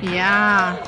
Yeah.